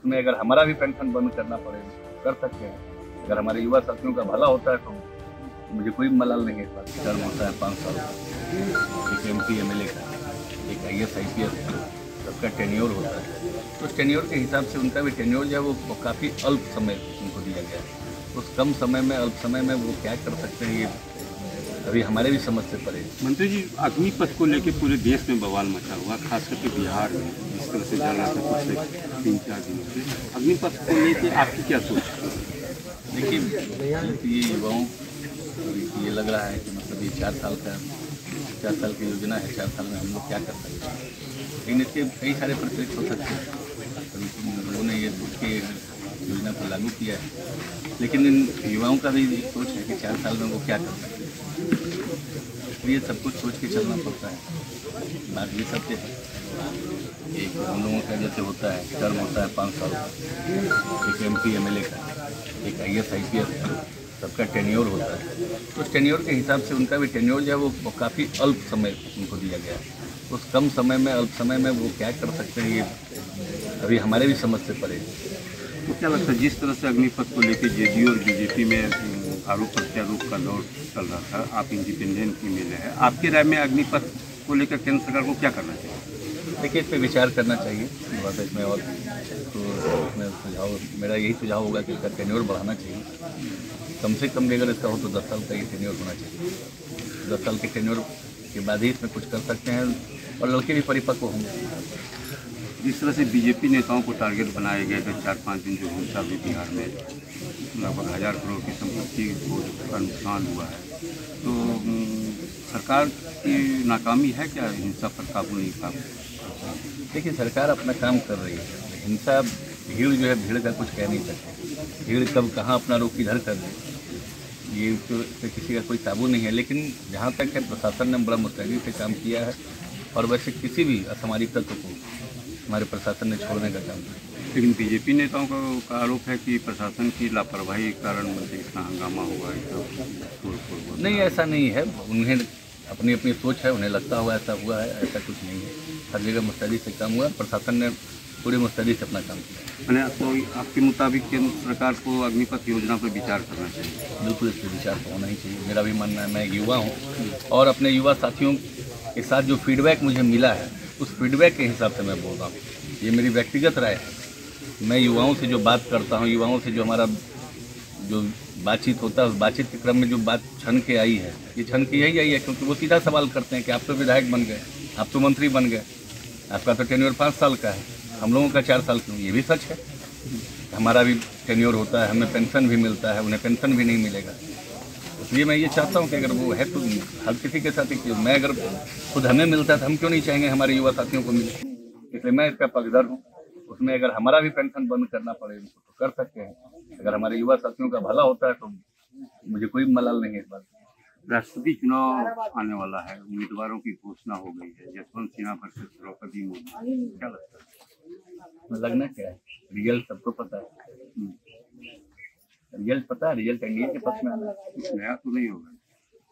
उसमें अगर हमारा भी पेंशन बंद करना पड़े, कर सकते हैं। अगर हमारे युवा साथियों का भला होता है तो मुझे कोई मलाल नहीं है इस बात। टर्म होता है पाँच साल। एक M P M L A का, एक I S I P S सबका टेन्योर होता है। तो उस टेन्योर के हिसाब से उनका भी टेन्योर जो है वो वो काफ़ी अल्प समय उनको दिया गया है। उस कम समय में, अल्प समय में वो क्या कर सकते हैं, ये अभी हमारे भी समझ से परे। मंत्री जी अग्निपथ को लेकर पूरे देश में बवाल मचा हुआ खास करके बिहार में जिस तरह से चल रहा था पिछले तीन चार दिनों से। अग्निपथ को लेकर आपकी क्या सोच? है देखिए ये युवाओं ये लग रहा है कि मतलब ये चार साल का चार साल की योजना है चार साल में हम लोग क्या कर सकते हैं। लेकिन इसके कई सारे परिप्रेक्ष्य हो सकते हैं। कभी लोगों ने ये सोच के योजना को लागू किया है। लेकिन इन युवाओं का भी एक सोच है कि चार साल में वो क्या कर सकते हैं। इसलिए सब कुछ सोच के चलना पड़ता है। बात ये सत्य है? एक हम लोगों का जैसे होता है टर्म होता है पाँच साल एक M P M L A का। एक I S I P S सबका टेन्योर होता है। तो टेन्योर के हिसाब से उनका भी टेन्योर जो है वो, काफ़ी अल्प समय उनको दिया गया है। उस कम समय में अल्प समय में वो क्या कर सकते हैं ये अभी हमारे भी समझ से परे तो क्या लगता है जिस तरह से अग्निपथ को लेकर जेडीयू और बीजेपी में आरोप प्रत्यारोप का दौर चल रहा था। आप इंडिपेंडेंट एम हैं। आपके राय में अग्निपथ को लेकर केंद्र सरकार को क्या करना चाहिए? देखिए, इस पर विचार करना चाहिए। इसमें और तो इसमें सुझाव, मेरा यही सुझाव होगा कि इसका टेन्योर बढ़ाना चाहिए। कम से कम अगर इसका हो तो दस साल का ये टेन्योर होना चाहिए। दस साल के टेन्योर के बाद ही इसमें कुछ कर सकते हैं और लड़के भी परिपक्व होंगे। जिस तरह से बीजेपी नेताओं को टारगेट बनाए गए थे, चार पाँच दिन जो हिंसा हुई बिहार में, लगभग हज़ार करोड़ की संपत्ति को का नुकसान हुआ है। तो सरकार की नाकामी है क्या हिंसा पर काबू नहीं पा देखिए, सरकार अपना काम कर रही है। हिंसा, भीड़ जो है, भीड़ का कुछ कह नहीं सकते। भीड़ कब, कहाँ अपना रुख किधर कर दे? ये तो पे किसी का कोई काबू नहीं है। लेकिन जहाँ तक है, प्रशासन ने बड़ा मुस्तैदी से काम किया है। और वैसे किसी भी असामाजिक तत्व को हमारे प्रशासन ने छोड़ने का काम किया। लेकिन बीजेपी नेताओं का, का आरोप है कि प्रशासन की लापरवाही के कारण मतलब इतना हंगामा हुआ हुआ। नहीं ऐसा नहीं है। उन्हें अपनी अपनी सोच है उन्हें लगता हुआ ऐसा हुआ है ऐसा कुछ नहीं है। हर जगह मुस्तैदी से काम हुआ प्रशासन ने पूरी मुस्तैदी से अपना काम किया। मैंने तो आपके मुताबिक केंद्र सरकार को अग्निपथ योजना पर विचार करना चाहिए। बिल्कुल इस पर विचार तो होना ही चाहिए। मेरा भी मानना है मैं युवा हूँ और अपने युवा साथियों के साथ जो फीडबैक मुझे मिला है उस फीडबैक के हिसाब से मैं बोल रहा हूँ। ये मेरी व्यक्तिगत राय है। मैं युवाओं से जो बात करता हूँ, युवाओं से जो हमारा जो बातचीत होता है, उस बातचीत के क्रम में जो बात छन के आई है, ये छन के यही आई है क्योंकि वो सीधा सवाल करते हैं कि आप तो विधायक बन गए, आप तो मंत्री बन गए, आपका तो टेन्योर पाँच साल का है। हम लोगों का चार साल क्यों? ये भी सच है। हमारा भी टेन्योर होता है, हमें पेंशन भी मिलता है, उन्हें पेंशन भी नहीं मिलेगा। इसलिए मैं ये चाहता हूँ कि अगर वो है तो हर किसी के साथ ही मैं अगर खुद हमें मिलता है तो हम क्यों नहीं चाहेंगे हमारे युवा साथियों को मिले? इसलिए मैं इसका पक्षधर हूँ। उसमें अगर हमारा भी पेंशन बंद करना पड़े तो कर सकते हैं। अगर हमारे युवा साथियों का भला होता है तो मुझे कोई मलाल नहीं है इस बात राष्ट्रपति चुनाव आने वाला है। उम्मीदवारों की घोषणा हो गई है। जसवंत सिन्हा वर्सेस द्रौपदी मुर्मू। क्या लगता है? लगना क्या है? रिज़ल्ट सबको पता रिज़ल्ट पता है? रिज़ल्ट एनडीए के पक्ष में आना है। कुछ नया तो नहीं होगा।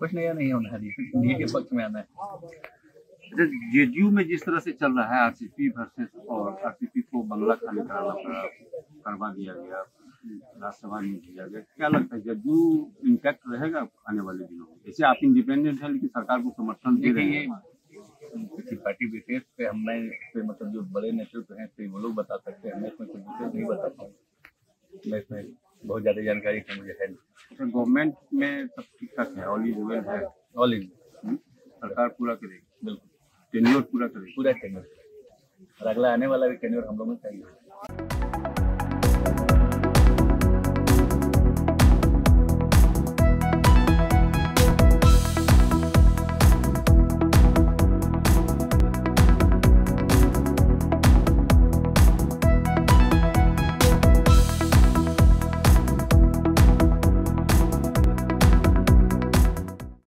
कुछ नया नहीं होना है एनडीए के पक्ष में आना है। जेडीयू में जिस तरह से चल रहा है आरसीपी वर्सेस और आरसीपी को बंगला खाली कराना पड़ा करवा दिया गया राज्यसभा नहीं भेजा गया क्या लगता है जेडीयू इंटैक्ट रहेगा आने वाले दिनों में? जैसे आप इंडिपेंडेंट है लेकिन सरकार को समर्थन दे रहे हैं। किसी पार्टी विशेष पे हमें इस पे मतलब जो बड़े नेतृत्व हैं तो वो लोग बता सकते हैं मैं इसमें कुछ विशेष नहीं बता पाऊँ। मैं इसमें बहुत ज़्यादा जानकारी है मुझे है नहीं। गवर्नमेंट में सब ठीक ठाक है ऑल इज़ वेल है। All in hmm? सरकार पूरा करेगी। बिल्कुल। टेन्योर पूरा करेगी। पूरा टेन्योर और अगला आने वाला भी टेन्योर हम लोगों में चाहिए।